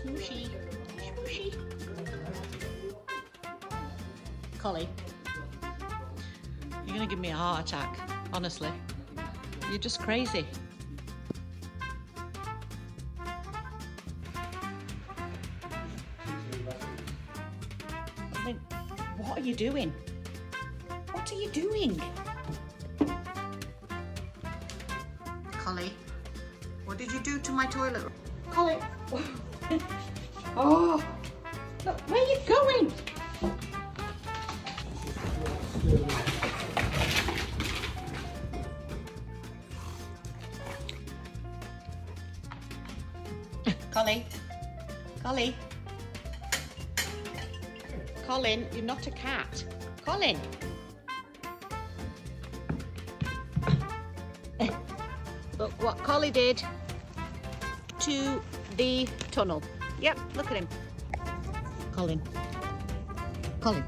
Smooshy. Smooshy. Collie, you're gonna give me a heart attack, honestly. You're just crazy. What are you doing? What are you doing? Collie, what did you do to my toilet? Collie. Oh, look, where are you going? Collie, Collie. Colin, you're not a cat. Colin. Look what Collie did to the tunnel. Yep, look at him. Colin. Colin.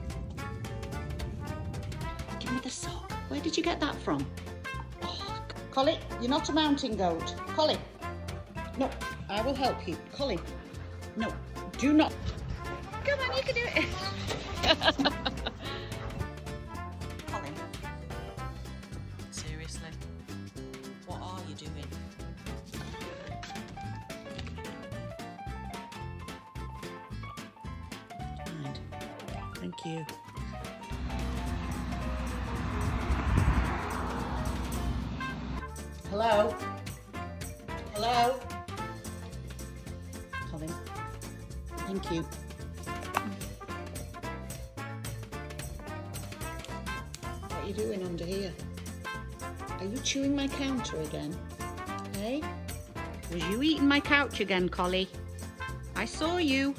Give me the sock. Where did you get that from? Oh, Colin, you're not a mountain goat. Colin. No, I will help you. Colin. No, do not. Come on, you can do it. Colin. Seriously? What are you doing? Thank you. Hello? Hello? Colin. Thank you. What are you doing under here? Are you chewing my counter again? Hey? Was you eating my couch again, Collie? I saw you.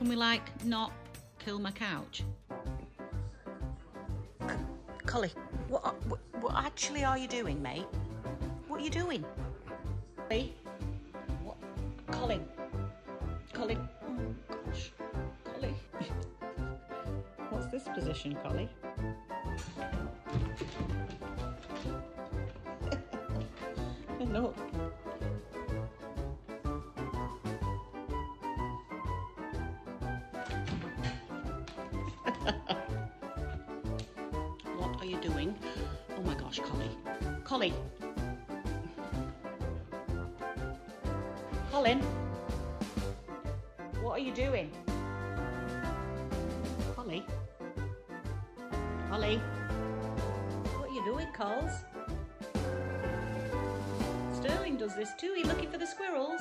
Can we, like, not kill my couch? Collie, what, uh, what, what actually are you doing, mate? What are you doing? Collie? What? Colin? Colin? Oh, gosh. Collie? What's this position, Collie? Look. You doing? Oh my gosh, Collie. Collie. Colin. What are you doing? Collie. Collie. What are you doing, Coles? Sterling does this too. He's looking for the squirrels?